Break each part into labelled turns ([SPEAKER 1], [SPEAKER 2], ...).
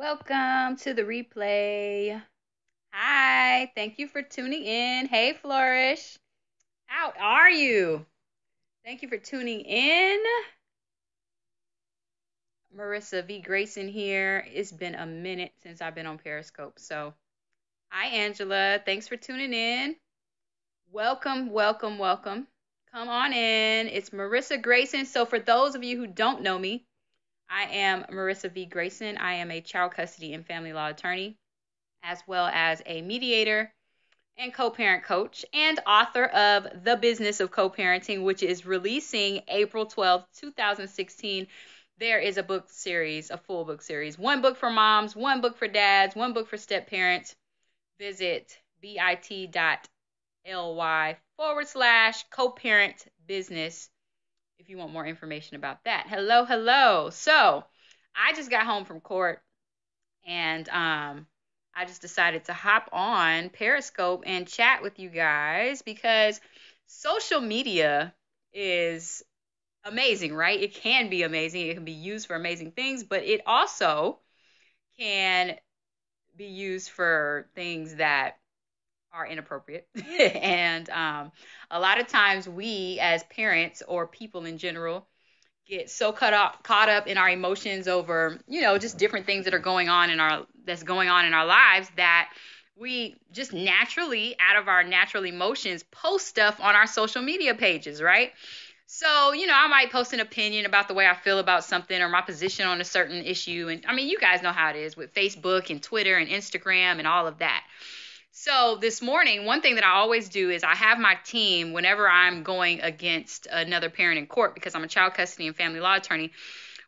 [SPEAKER 1] Welcome to the replay. Hi, thank you for tuning in. Hey, Flourish. How are you? Thank you for tuning in. Merissa V. Grayson here. It's been a minute since I've been on Periscope. So, hi, Angela. Thanks for tuning in. Welcome, welcome, welcome. Come on in. It's Merissa Grayson. So, for those of you who don't know me, I am Merissa V. Grayson. I am a child custody and family law attorney, as well as a mediator and co parent coach, and author of The Business of Co parenting, which is releasing April 12, 2016. There is a book series, a full book series. One book for moms, one book for dads, one book for step parents. Visit bit.ly forward slash co parent business if you want more information about that. Hello, hello. So I just got home from court and um, I just decided to hop on Periscope and chat with you guys because social media is amazing, right? It can be amazing. It can be used for amazing things, but it also can be used for things that are inappropriate. and um, a lot of times we as parents or people in general get so caught up caught up in our emotions over, you know, just different things that are going on in our that's going on in our lives that we just naturally out of our natural emotions post stuff on our social media pages, right? So, you know, I might post an opinion about the way I feel about something or my position on a certain issue. And I mean, you guys know how it is with Facebook and Twitter and Instagram and all of that. So this morning, one thing that I always do is I have my team whenever I'm going against another parent in court because I'm a child custody and family law attorney.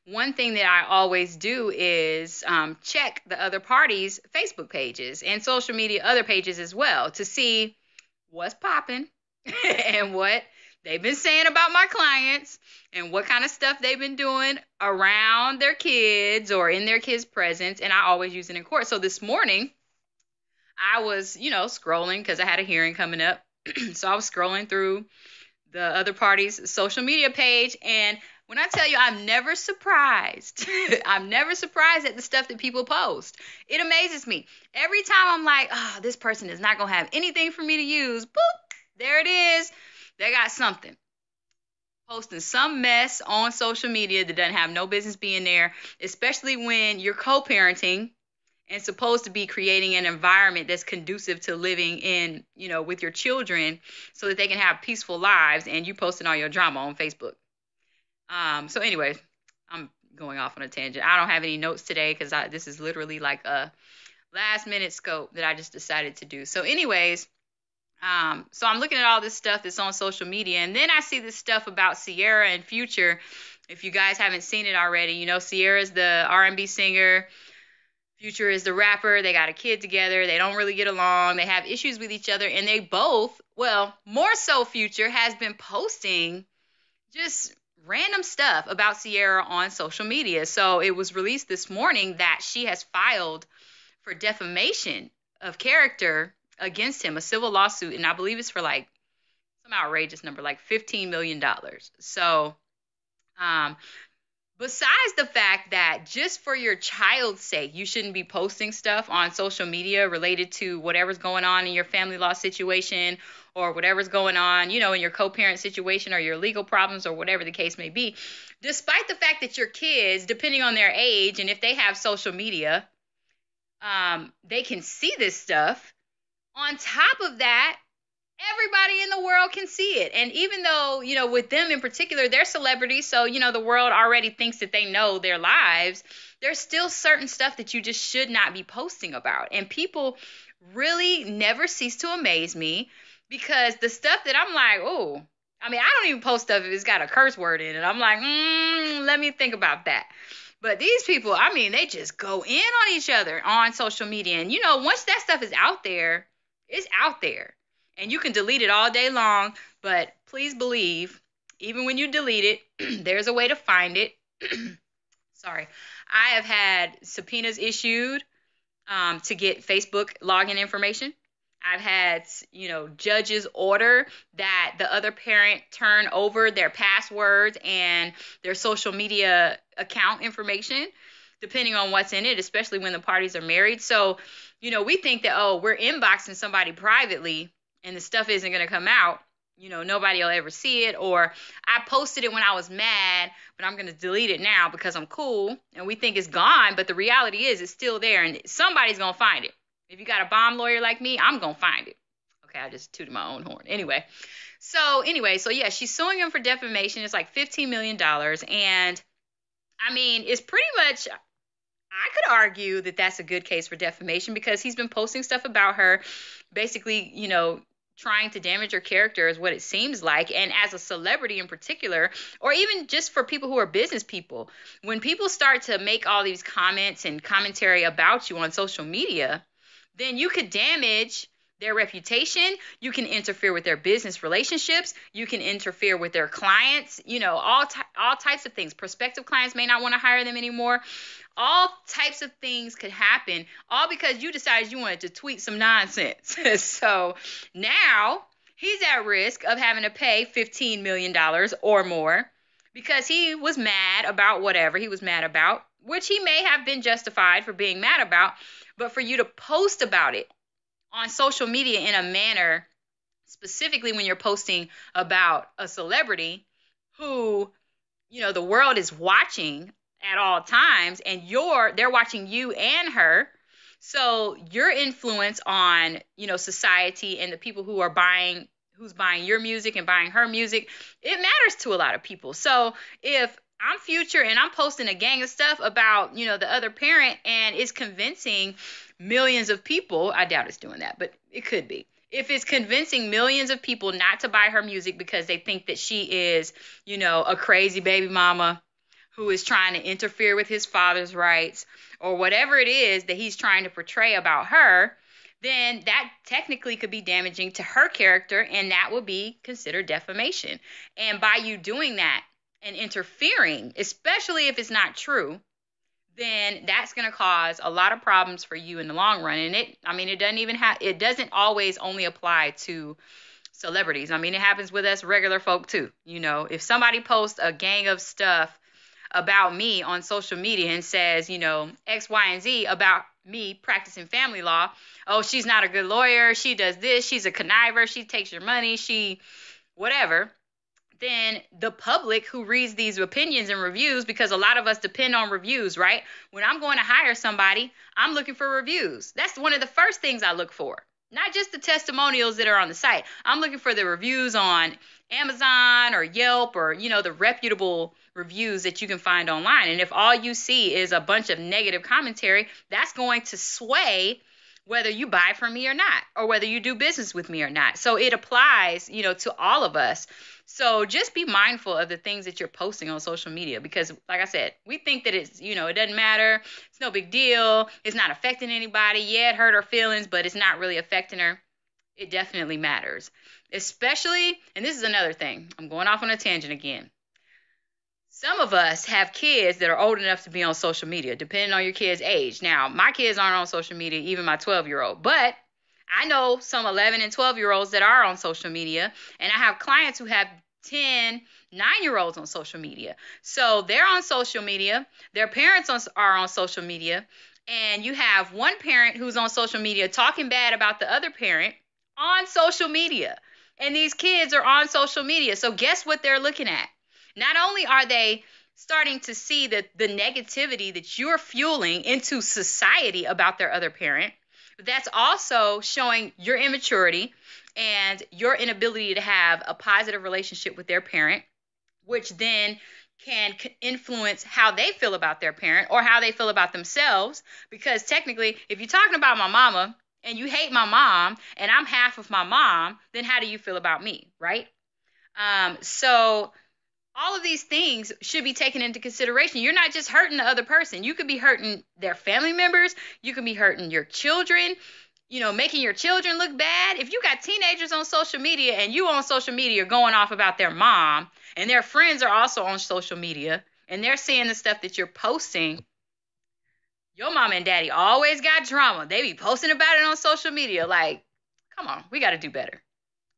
[SPEAKER 1] One thing that I always do is um, check the other parties' Facebook pages and social media other pages as well to see what's popping and what they've been saying about my clients and what kind of stuff they've been doing around their kids or in their kids' presence. And I always use it in court. So this morning, I was, you know, scrolling because I had a hearing coming up. so I was scrolling through the other party's social media page. And when I tell you, I'm never surprised. I'm never surprised at the stuff that people post. It amazes me. Every time I'm like, oh, this person is not going to have anything for me to use, boop, there it is. They got something. Posting some mess on social media that doesn't have no business being there, especially when you're co parenting and supposed to be creating an environment that's conducive to living in, you know, with your children so that they can have peaceful lives and you posting all your drama on Facebook. Um, so anyway, I'm going off on a tangent. I don't have any notes today because this is literally like a last minute scope that I just decided to do. So anyways, um, so I'm looking at all this stuff that's on social media and then I see this stuff about Ciara and Future. If you guys haven't seen it already, you know, Ciara's the R&B singer Future is the rapper. They got a kid together. They don't really get along. They have issues with each other. And they both, well, more so, Future has been posting just random stuff about Ciara on social media. So it was released this morning that she has filed for defamation of character against him, a civil lawsuit. And I believe it's for like some outrageous number, like $15 million. So, um, besides the fact that just for your child's sake, you shouldn't be posting stuff on social media related to whatever's going on in your family law situation or whatever's going on, you know, in your co parent situation or your legal problems or whatever the case may be, despite the fact that your kids, depending on their age and if they have social media, um, they can see this stuff. On top of that, everybody in the world can see it. And even though, you know, with them in particular, they're celebrities, so, you know, the world already thinks that they know their lives, there's still certain stuff that you just should not be posting about. And people really never cease to amaze me because the stuff that I'm like, oh, I mean, I don't even post stuff if it's got a curse word in it. I'm like, mm, let me think about that. But these people, I mean, they just go in on each other on social media. And, you know, once that stuff is out there, it's out there and you can delete it all day long, but please believe, even when you delete it, there's a way to find it. Sorry. I have had subpoenas issued um, to get Facebook login information. I've had, you know, judges order that the other parent turn over their passwords and their social media account information depending on what's in it, especially when the parties are married. So, you know, we think that, oh, we're inboxing somebody privately and the stuff isn't going to come out. You know, nobody will ever see it. Or I posted it when I was mad, but I'm going to delete it now because I'm cool. And we think it's gone. But the reality is, it's still there and somebody's going to find it. If you got a bomb lawyer like me, I'm going to find it. Okay, I just tooted my own horn. Anyway, so anyway, so yeah, she's suing him for defamation. It's like $15 million. And I mean, it's pretty much I could argue that that's a good case for defamation because he's been posting stuff about her, basically, you know, trying to damage your character is what it seems like. And as a celebrity in particular or even just for people who are business people when people start to make all these comments and commentary about you on social media then you could damage their reputation. You can interfere with their business relationships. You can interfere with their clients you know all ty- all types of things. Prospective clients may not want to hire them anymore. All types of things could happen, all because you decided you wanted to tweet some nonsense. so now he's at risk of having to pay $15 million or more because he was mad about whatever he was mad about, which he may have been justified for being mad about, but for you to post about it on social media in a manner, specifically when you're posting about a celebrity who, you know, the world is watching at all times and you're they're watching you and her. So your influence on you know society and the people who are buying who's buying your music and buying her music it matters to a lot of people. So if i'm future and i'm posting a gang of stuff about you know the other parent and it's convincing millions of people i doubt it's doing that but it could be if it's convincing millions of people not to buy her music because they think that she is you know a crazy baby mama who is trying to interfere with his father's rights or whatever it is that he's trying to portray about her, then that technically could be damaging to her character and that would be considered defamation. And by you doing that and interfering, especially if it's not true, then that's going to cause a lot of problems for you in the long run. And it, I mean, it doesn't even have, it doesn't always only apply to celebrities. I mean, it happens with us regular folk too. You know, if somebody posts a gang of stuff about me on social media and says, you know, X, Y, and Z about me practicing family law. Oh, she's not a good lawyer. She does this. She's a conniver. She takes your money. She, whatever. Then the public who reads these opinions and reviews, because a lot of us depend on reviews, right? When I'm going to hire somebody, I'm looking for reviews. That's one of the first things I look for. Not just the testimonials that are on the site. I'm looking for the reviews on Amazon or Yelp or, you know, the reputable reviews that you can find online. And if all you see is a bunch of negative commentary, that's going to sway whether you buy from me or not, or whether you do business with me or not. So it applies, you know, to all of us. So just be mindful of the things that you're posting on social media because, like I said, we think that it's, you know, it doesn't matter. It's no big deal. It's not affecting anybody. Yeah, hurt her feelings, but it's not really affecting her. It definitely matters. Especially, and this is another thing, I'm going off on a tangent again some of us have kids that are old enough to be on social media, depending on your kid's age. Now, my kids aren't on social media, even my 12 year old, but I know some 11 and 12 year olds that are on social media, and I have clients who have 10, 9 year olds on social media. So they're on social media, their parents are on social media, and you have one parent who's on social media talking bad about the other parent on social media. And these kids are on social media. So guess what they're looking at? Not only are they starting to see that the negativity that you're fueling into society about their other parent, but that's also showing your immaturity and your inability to have a positive relationship with their parent, which then can influence how they feel about their parent or how they feel about themselves. Because technically, if you're talking about my mama and you hate my mom and I'm half of my mom, then how do you feel about me, right? Um, so all of these things should be taken into consideration. You're not just hurting the other person. You could be hurting their family members. You could be hurting your children, you know, making your children look bad. If you got teenagers on social media and you on social media are going off about their mom and their friends are also on social media and they're seeing the stuff that you're posting, your mom and daddy always got drama. They be posting about it on social media. Like, come on, we got to do better.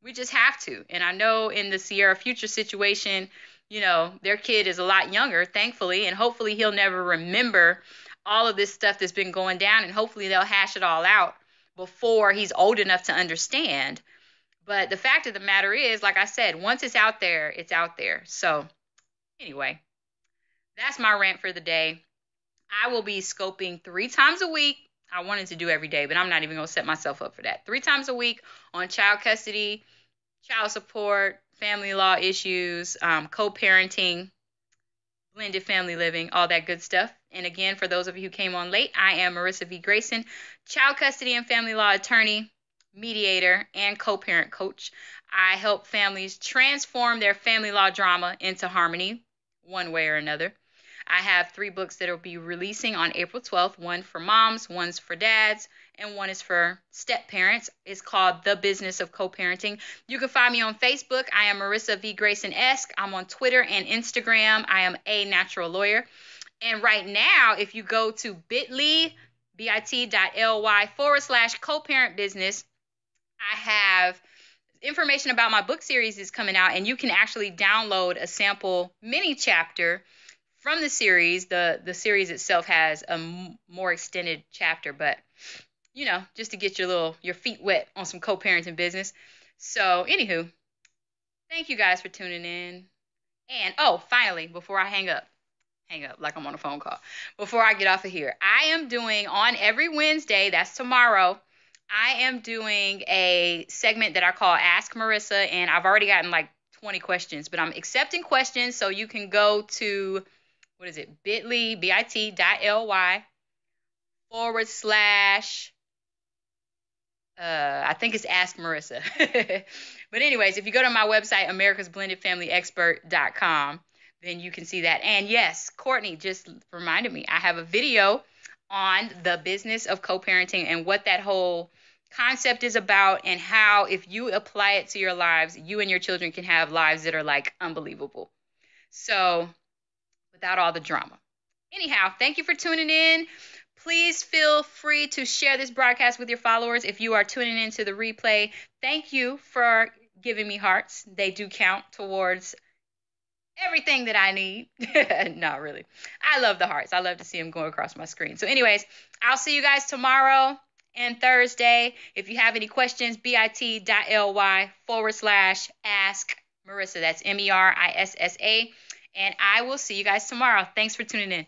[SPEAKER 1] We just have to. And I know in the Ciara Future situation, you know, their kid is a lot younger, thankfully, and hopefully he'll never remember all of this stuff that's been going down, and hopefully they'll hash it all out before he's old enough to understand. But the fact of the matter is, like I said, once it's out there, it's out there. So, anyway, that's my rant for the day. I will be scoping three times a week. I wanted to do every day, but I'm not even going to set myself up for that. Three times a week on child custody, child support, family law issues, um, co parenting, blended family living, all that good stuff. And again, for those of you who came on late, I am Merissa V. Grayson, child custody and family law attorney, mediator, and co parent coach. I help families transform their family law drama into harmony, one way or another. I have three books that will be releasing on April 12th one for moms, one's for dads, and one is for step parents. It's called The Business of Co-Parenting. You can find me on Facebook. I am Merissa V. Grayson Esque. I'm on Twitter and Instagram. I am a natural lawyer. And right now, if you go to bit.ly, bit.ly forward slash co-parent business, I have information about my book series is coming out, and you can actually download a sample mini chapter from the series. The the series itself has a m- more extended chapter, but you know, just to get your little your feet wet on some co-parenting business. So, anywho, thank you guys for tuning in. And oh, finally, before I hang up, hang up like I'm on a phone call. Before I get off of here, I am doing on every Wednesday, that's tomorrow, I am doing a segment that I call Ask Merissa, and I've already gotten like 20 questions, but I'm accepting questions, so you can go to what is it, bit.ly, bit.ly forward slash uh, I think it's Ask Merissa. but anyways, if you go to my website, americasblendedfamilyexpert.com, then you can see that. And yes, Courtney just reminded me, I have a video on the business of co-parenting and what that whole concept is about and how if you apply it to your lives, you and your children can have lives that are like unbelievable. So, without all the drama. Anyhow, thank you for tuning in. Please feel free to share this broadcast with your followers if you are tuning into the replay. Thank you for giving me hearts. They do count towards everything that I need. Not really. I love the hearts. I love to see them go across my screen. So, anyways, I'll see you guys tomorrow and Thursday. If you have any questions, bit.ly forward slash ask Merissa. That's M E R I S S A. And I will see you guys tomorrow. Thanks for tuning in.